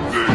Yeah.